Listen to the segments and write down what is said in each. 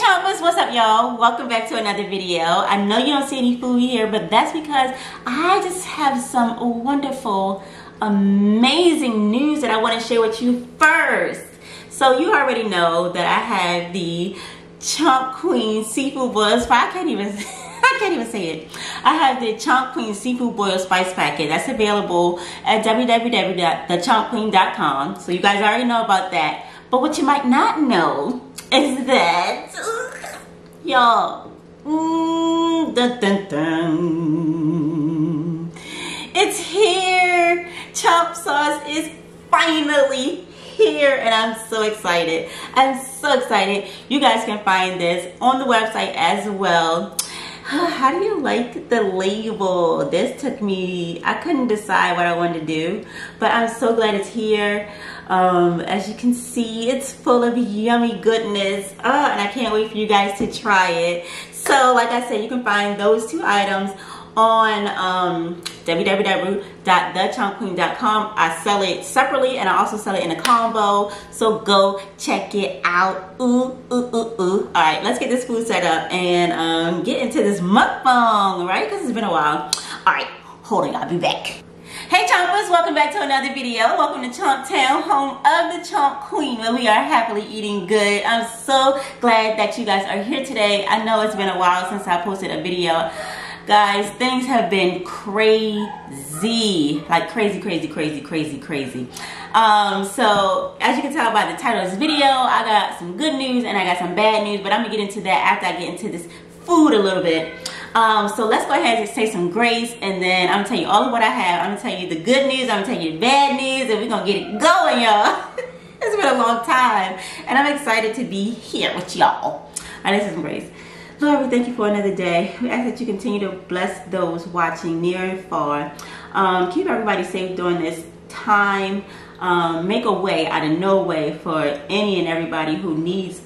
chompers, what's up y'all? Welcome back to another video. I know you don't see any food here, but that's because I just have some wonderful, amazing news that I want to share with you first. So you already know that I have the Chomp Queen Seafood Boil Spice. I can't even, I can't even say it. I have the Chomp Queen Seafood Boil Spice Packet. That's available at www.thechompqueen.com. So you guys already know about that. But what you might not know is that, y'all, mm, dun, dun, dun. it's here. Chomp sauce is finally here and I'm so excited. I'm so excited. You guys can find this on the website as well. How do you like the label? This took me, I couldn't decide what I wanted to do, but I'm so glad it's here. Um, as you can see, it's full of yummy goodness. Oh, and I can't wait for you guys to try it. So like I said, you can find those two items on um. I sell it separately and I also sell it in a combo. So go check it out. Ooh, ooh, ooh, ooh. All right, let's get this food set up and um, get into this mukbang, right? Because it's been a while. All right, hold on, I'll be back. Hey Chompers, welcome back to another video. Welcome to Chomp Town, home of the Chomp Queen, where we are happily eating good. I'm so glad that you guys are here today. I know it's been a while since I posted a video. Guys, things have been crazy, like crazy, crazy, crazy, crazy, crazy. Um, so as you can tell by the title of this video, I got some good news and I got some bad news, but I'm gonna get into that after I get into this food a little bit. Um, so let's go ahead and say some grace and then I'm gonna tell you all of what I have. I'm gonna tell you the good news, I'm gonna tell you the bad news, and we're gonna get it going, y'all. it's been a long time and I'm excited to be here with y'all. All right, say some grace. Lord, we thank you for another day. We ask that you continue to bless those watching near and far. Um, keep everybody safe during this time. Um, make a way out of no way for any and everybody who needs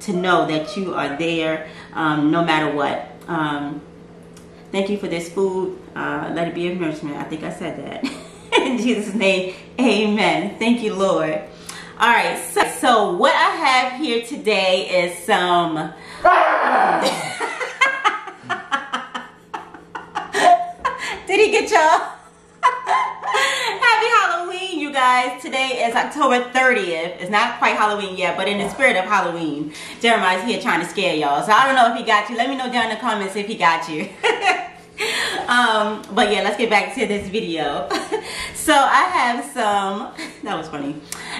to know that you are there um, no matter what. Um, thank you for this food. Uh, let it be a nourishment. I think I said that. In Jesus' name, amen. Thank you, Lord. All right, so, so what I have here today is some... Did he get y'all? Guys. Today is October 30th. It's not quite Halloween yet, but in the spirit of Halloween, Jeremiah's here trying to scare y'all. So I don't know if he got you. Let me know down in the comments if he got you. um, but yeah, let's get back to this video. so I have some, that was funny.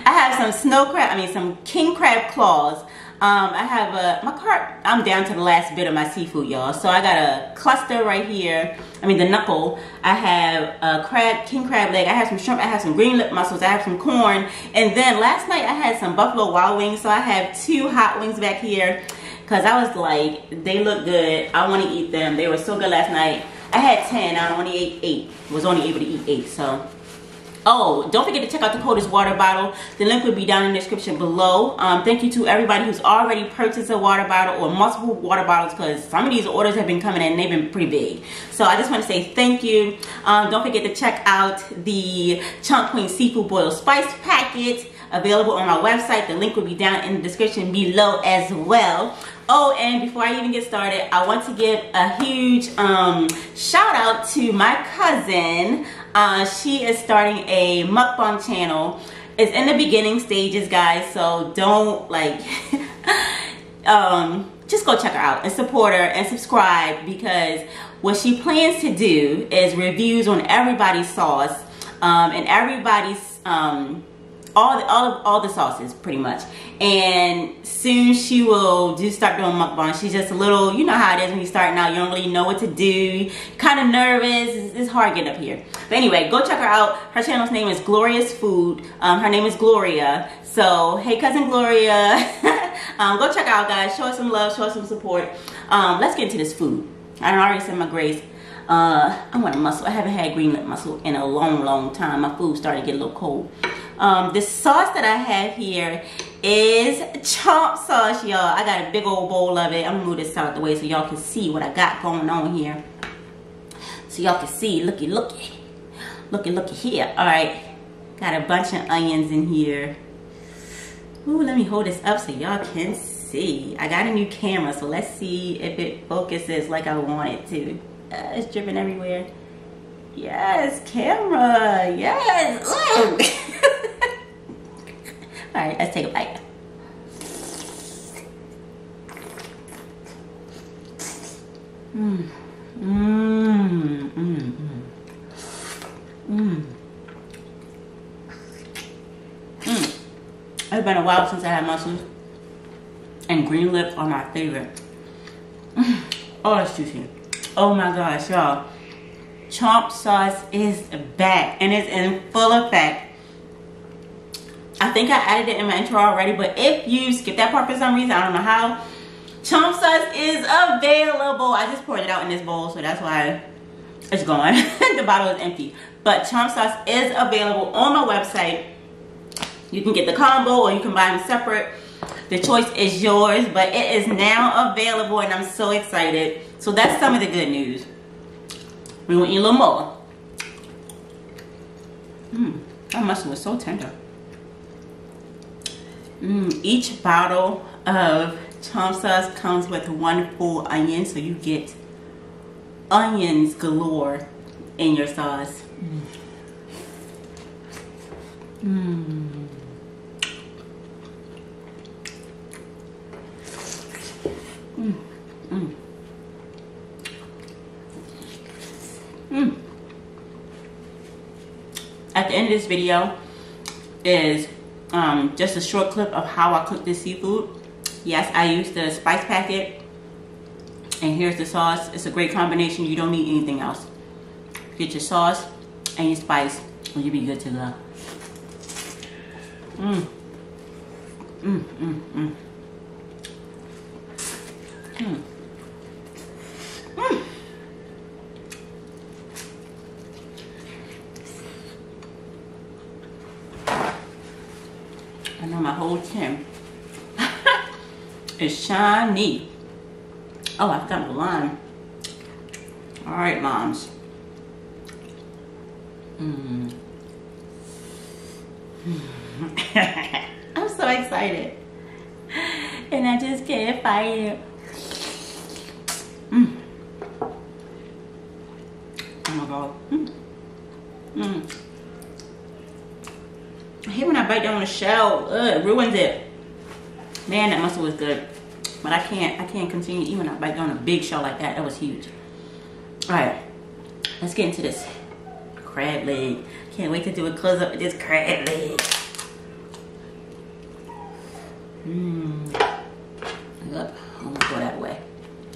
I have some snow crab, I mean some king crab claws. Um, I have a, my cart, I'm down to the last bit of my seafood, y'all. So I got a cluster right here. I mean, the knuckle. I have a crab, king crab leg. I have some shrimp. I have some green lip mussels. I have some corn. And then last night I had some buffalo wild wings. So I have two hot wings back here. Because I was like, they look good. I want to eat them. They were so good last night. I had 10. I only ate 8. Was only able to eat 8. So Oh, don't forget to check out the Coldest water bottle. The link will be down in the description below. Um, thank you to everybody who's already purchased a water bottle or multiple water bottles because some of these orders have been coming in and they've been pretty big. So I just want to say thank you. Um, don't forget to check out the Chomp Queen Seafood Boil Spice Packet available on my website. The link will be down in the description below as well. Oh, and before I even get started, I want to give a huge um, shout out to my cousin. Uh, she is starting a mukbang channel. It's in the beginning stages, guys, so don't like, um, just go check her out and support her and subscribe because what she plans to do is reviews on everybody's sauce um, and everybody's um, all the, all of all the sauces pretty much. And soon she will just start doing mukbang. She's just a little you know how it is when you start now you don't really know what to do. Kind of nervous. It's, it's, hard getting up here. But anyway go check her out. Her channel's name is Glory-Us-Food. Um, her name is gloria. So hey cousin gloria. Um, go check out guys. Show us some love. Show us some support. Um, let's get into this food. I already said my grace. Uh, I want a mussel. I haven't had green lip mussel in a long, long time. My food started to get a little cold. Um, the sauce that I have here is chomp sauce, y'all. I got a big old bowl of it. I'm gonna move this out of the way so y'all can see what I got going on here. So y'all can see, looky, looky. Looky, looky here. All right, got a bunch of onions in here. Ooh, let me hold this up so y'all can see. I got a new camera, so let's see if it focuses like I want it to. Uh, it's dripping everywhere. Yes, camera. Yes. All right, let's take a bite. Mmm. Mmm. Mmm. Mmm. Mmm. It's been a while since I had mussels. And green lips are my favorite. Mm. Oh, that's juicy. Oh my gosh, y'all. Chomp sauce is back and it's in full effect. I think I added it in my intro already, but if you skip that part for some reason, I don't know how, chomp sauce is available. I just poured it out in this bowl, so that's why it's gone. the bottle is empty. But chomp sauce is available on my website. You can get the combo or you can buy them separate. The choice is yours, but it is now available and I'm so excited. So that's some of the good news. We want you a little more. Mmm, that mushroom was so tender. Mmm, each bottle of chomp sauce comes with one full onion, so you get onions galore in your sauce. Mmm. Mmm. Mmm. Mm. mm, mm. The end of this video is um, just a short clip of how I cook this seafood. Yes, I used the spice packet. And here's the sauce. It's a great combination. You don't need anything else. Get your sauce and your spice and you'll be good to go. Mmm. Mmm, mmm, mmm. Mmm. I know my whole chin is shiny. Oh, I forgot my lime. All right, moms. Mm. I'm so excited. And I just can't fight it. Mm. Oh my God. Mm. Mm. I hate when I bite down on the shell. Ugh, it ruins it. Man, that mussel was good. But I can't, I can't continue even bite down a big shell like that. That was huge. All right, let's get into this crab leg. Can't wait to do a close up of this crab leg. Mmm. Yep, I'm gonna go that way.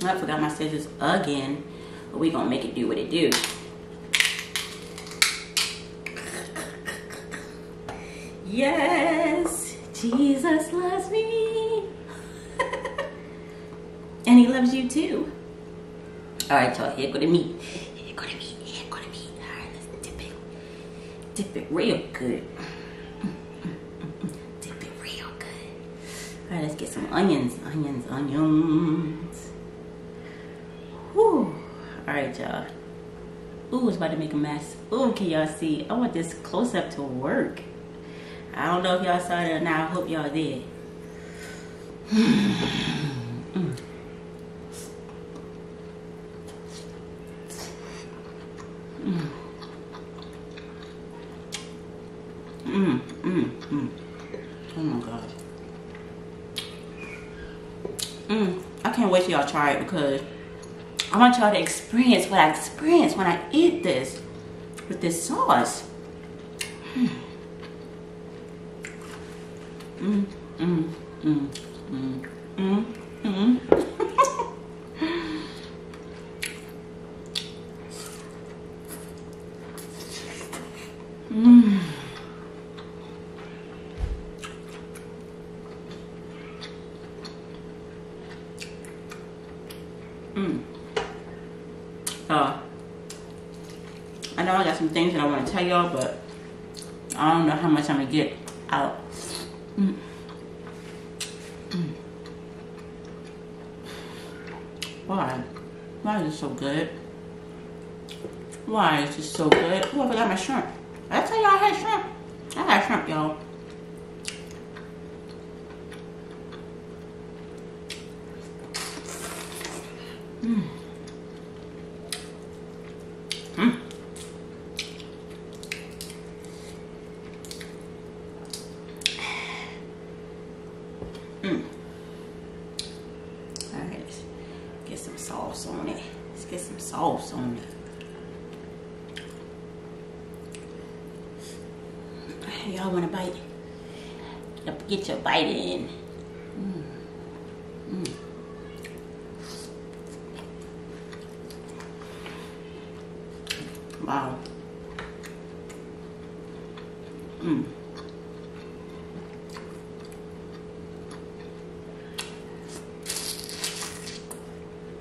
I forgot my scissors again, but we gonna make it do what it do. Yes, Jesus loves me. And he loves you too. All right, y'all, here go the meat. Here go the meat, here go the meat. All right, let's dip it. Dip it real good. Dip it real good. All right, let's get some onions, onions, onions. Whew. All right, y'all. Ooh, it's about to make a mess. Ooh, can y'all see? I want this close up to work. I don't know if y'all saw it or not. I hope y'all did. mm. Mm. Mm, mm, mm. Oh my god. Mm. I can't wait till y'all try it because I want y'all to experience what I experienced when I eat this with this sauce. Mm. Mm, mm, mm, mm, mm, mm. mm. Mm. Uh, I know I got some things that I want to tell y'all, but I don't know how much I'm going to get out. Mm. Mm. Why? Why is it so good? Why is it so good? Oh, I forgot my shrimp. Did I tell y'all I had shrimp? I had shrimp, y'all. Mm. Mm. Mm. All right, let's get some sauce on it. Let's get some sauce on it. Y'all want a bite? Get your bite in. Mm. Mm. Wow. Mm.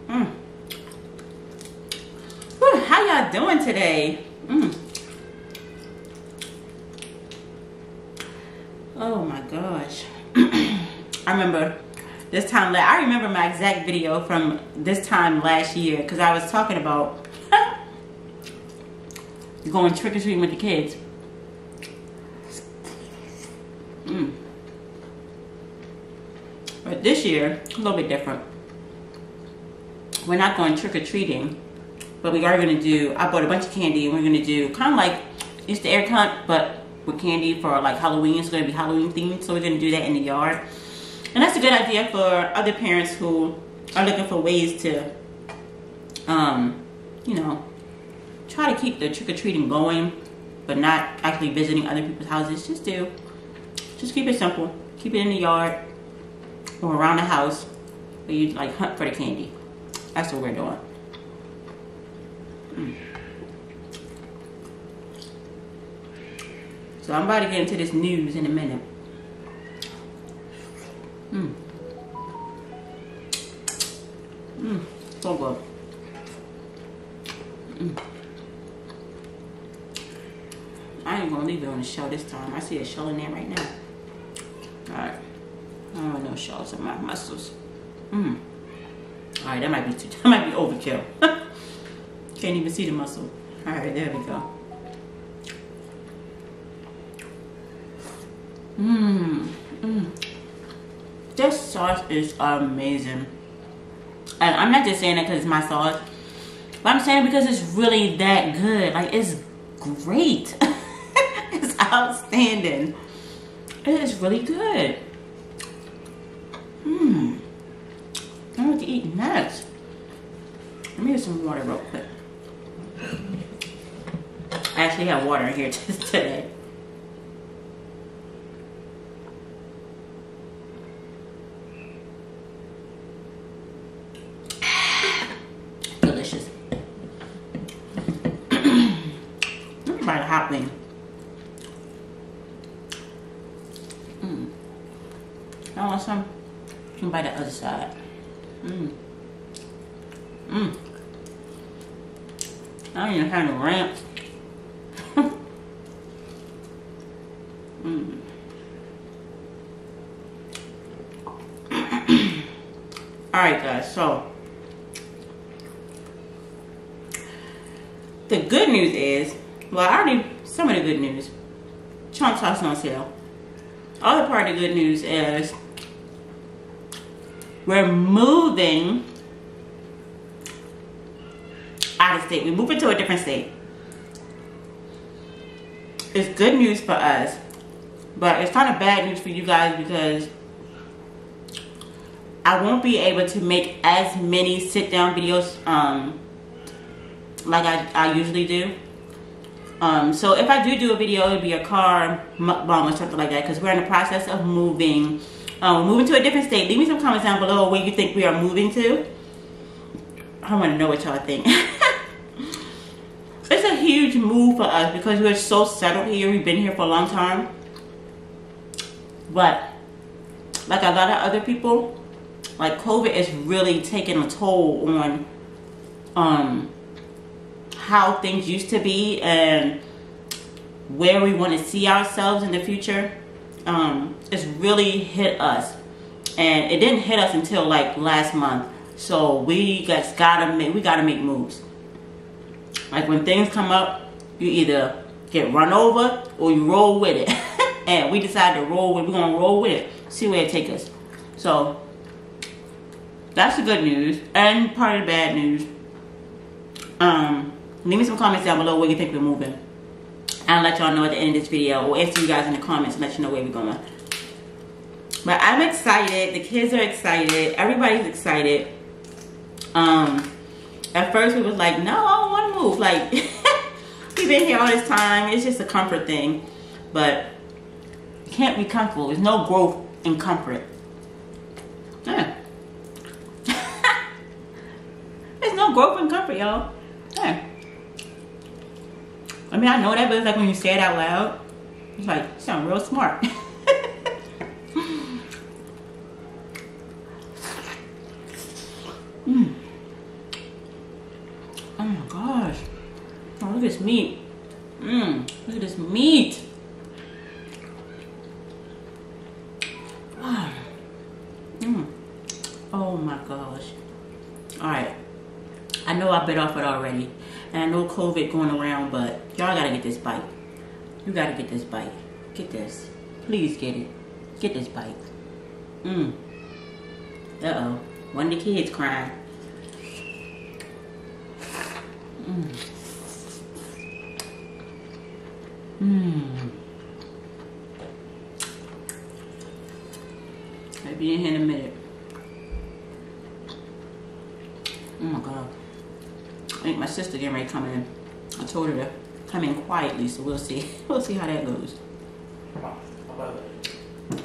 Mm. Whew, how y'all doing today? Mm. Oh my gosh. I remember this time, last I remember my exact video from this time last year because I was talking about going trick-or-treating with the kids. Mm. But this year, a little bit different. We're not going trick-or-treating, but we are going to do, I bought a bunch of candy and we're going to do kind of like Easter egg hunt, but with candy for like Halloween. It's going to be Halloween themed, so we're going to do that in the yard. And that's a good idea for other parents who are looking for ways to, um, you know, try to keep the trick-or-treating going, but not actually visiting other people's houses. Just do, just keep it simple. Keep it in the yard or around the house where you like hunt for the candy. That's what we're doing. So I'm about to get into this news in a minute. Mmm. Mmm. So good. Mmm. I ain't gonna leave it on the shell this time. I see a shell in there right now. Alright. I don't want no shells in my mussels. Mmm. Alright, that might be too that might be overkill. Can't even see the mussel. Alright, there we go. Mmm. This sauce is amazing. And I'm not just saying it because it's my sauce. But I'm saying because it's really that good. Like, it's great. it's outstanding. It is really good. Mmm. I want to eat next. Let me get some water real quick. I actually have water here today. Try the hot wing. Mmm. I want some. You can buy the other side. Mmm. Mmm. I don't even have no ranch. mmm. Alright guys, so the good news is well, I already, some of the good news. Chomp sauce on sale. Other part of the good news is we're moving out of state. We're moving to a different state. It's good news for us, but it's kind of bad news for you guys because I won't be able to make as many sit down videos um, like I, I usually do um, so if I do do a video, it'd be a car mukbang or something like that because we're in the process of moving. Um, moving to a different state. Leave me some comments down below where you think we are moving to. I want to know what y'all think. it's a huge move for us because we're so settled here. We've been here for a long time. But like a lot of other people, like COVID is really taking a toll on um how things used to be and where we want to see ourselves in the future um, it's really hit us and it didn't hit us until like last month so we just gotta make we gotta make moves like when things come up you either get run over or you roll with it and we decided to roll with we're gonna roll with it see where it takes us so that's the good news. And part of the bad news. Um, leave me some comments down below where you think we're moving. I'll let y'all know at the end of this video or answer you guys in the comments and let you know where we're going. But I'm excited. The kids are excited. Everybody's excited. Um, at first we was like, no, I don't want to move. Like, we've been here all this time. It's just a comfort thing. But you can't be comfortable. There's no growth in comfort. Yeah. There's no growth in comfort, y'all. I mean, I know that, but it's like when you say it out loud, it's like, you sound real smart. mm. Oh my gosh. Oh, look at this meat. Mmm, look at this meat. Mm. Oh my gosh. Alright. I know I bit off it already. And I know COVID going around, but y'all gotta get this bite. You gotta get this bite. Get this. Please get it. Get this bite. Mmm. Uh-oh. One of the kids crying. Mmm. Mmm. I'll be in here in a minute. Oh my god. I think my sister getting ready to come in. I told her to come in quietly, so we'll see. We'll see how that goes.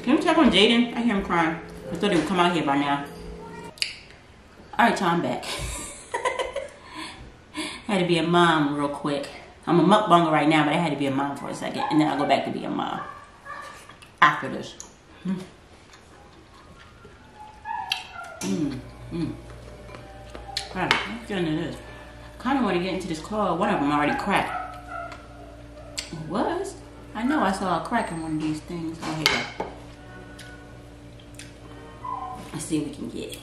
Can we check on Jaden? I hear him crying. I thought he would come out here by now. Alright, y'all, I'm back. had to be a mom real quick. I'm a mukbanger right now, but I had to be a mom for a second. And then I'll go back to be a mom. After this. Mm. Mmm. Mmm. Alright, let's get into this. Kind of want to get into this claw. One of them already cracked. It was? I know I saw a crack in one of these things. Oh, here you go. Let's see if we can get it.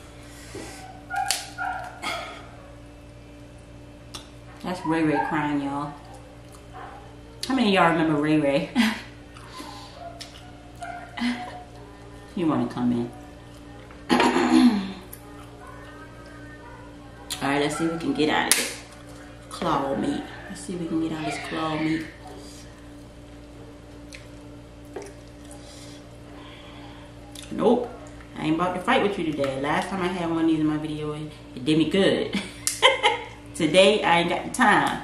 That's Ray Ray crying, y'all. How many of y'all remember Ray Ray? you want to come in? All right, let's see if we can get out of this claw meat. Let's see if we can get of this claw meat. Nope. I ain't about to fight with you today. Last time I had one of these in my video, it, it did me good. today, I ain't got the time.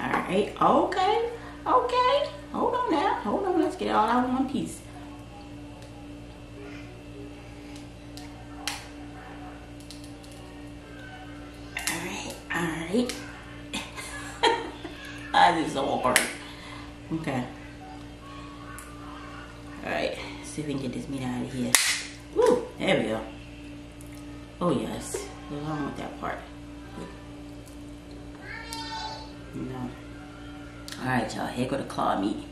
All right. Okay. Okay. Hold on now. Hold on. Let's get it all out in one piece. Awkward. Okay. Alright, see if we can get this meat out of here. Woo, there we go. Oh yes, along with that part. No. Alright y'all, here go the claw meat.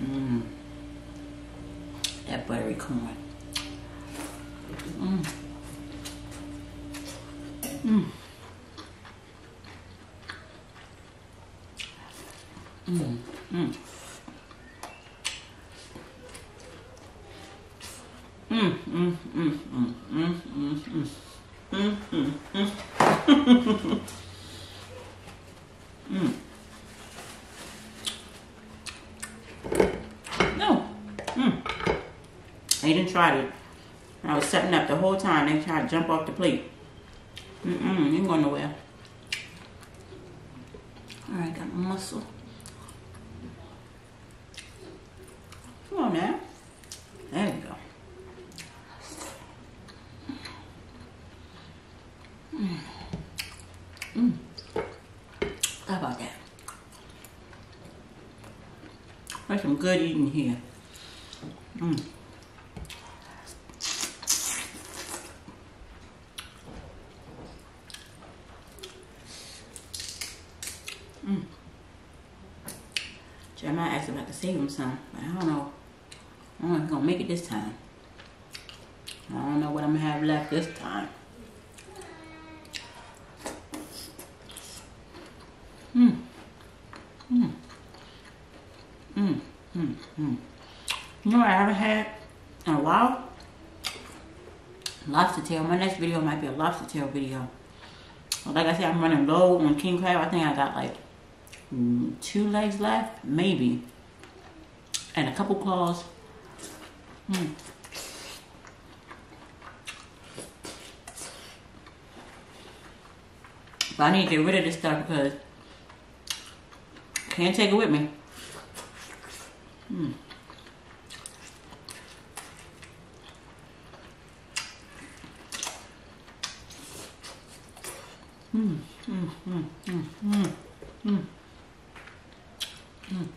Mmm. That buttery corn. Mmm. Mmm. Mm, mm. Mm, mm, mm, mm, mm, mm, mm. Mm, mm, mm. mm. No. Mm. They didn't try it. I was setting up the whole time. They tried to jump off the plate. Mm-mm, ain't going nowhere. All right, got my mussel. Come on now. There we go. Mm. Mm. about that? There's some good eating here. Mm. Mm. Jeremiah asked about to save him some, but I don't know. I don't know if he's gonna make it this time. I don't know what I'm gonna have left this time. Hmm. Hmm. Hmm. You know what I haven't had in a while? Lobster tail. My next video might be a lobster tail video. Like I said, I'm running low on king crab. I think I got like mm, two legs left, maybe. And a couple claws. Hmm. But I need to get rid of this stuff because I can't take it with me. Hmm. Mm, mm, mm, mm, mm, mm. Mm.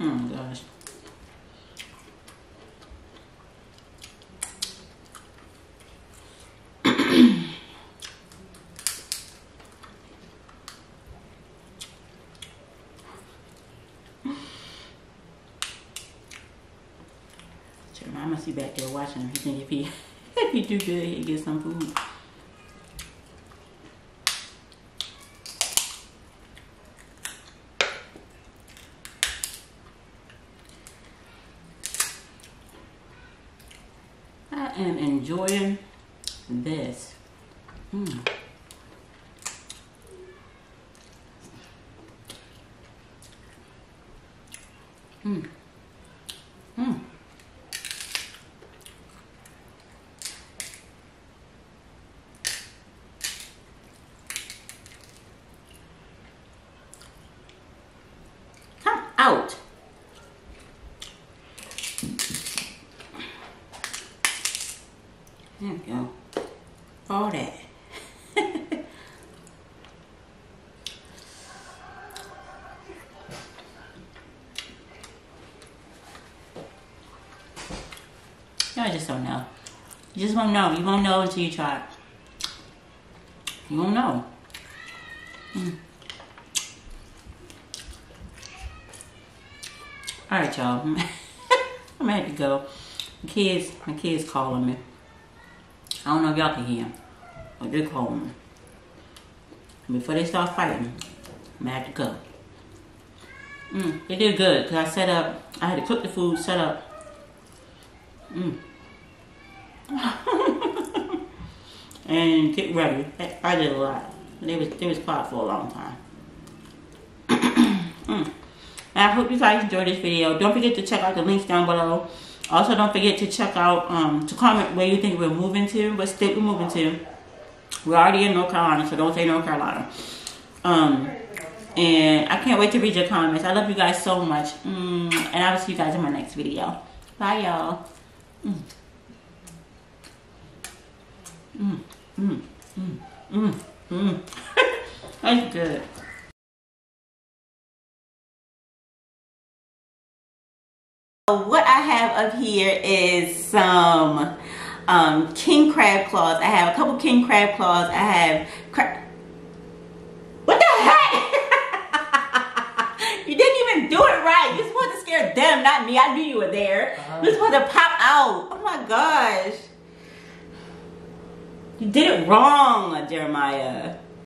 oh gosh. Must be back there watching him. He think if he if he do good, he get some food. I am enjoying this. Mm. Mm. Come out. There we go. All that. Y'all just don't know. You just won't know. You won't know until you try it. You won't know. Mm. All right, y'all. I'm gonna have to go. My kids, my kids calling me. I don't know if y'all can hear them, but they're calling me. Before they start fighting, I'm gonna have to go. Mm, they did good because I set up. I had to cook the food, set up. Mm. and get ready. I did a lot. They was they was quiet for a long time. mm. I hope you guys enjoyed this video. Don't forget to check out the links down below. Also, don't forget to check out, um, to comment where you think we're moving to, what state we're moving to. We're already in North Carolina, so don't say North Carolina. Um, and I can't wait to read your comments. I love you guys so much. Mm, and I will see you guys in my next video. Bye, y'all. Mm. Mm, mm, mm, mm, mm. That's good. What I have up here is some um, king crab claws. I have a couple king crab claws. I have crab. What the heck? you didn't even do it right. You're supposed to scare them, not me. I knew you were there. Uh-huh. You're supposed to pop out. Oh my gosh. You did it wrong, Jeremiah.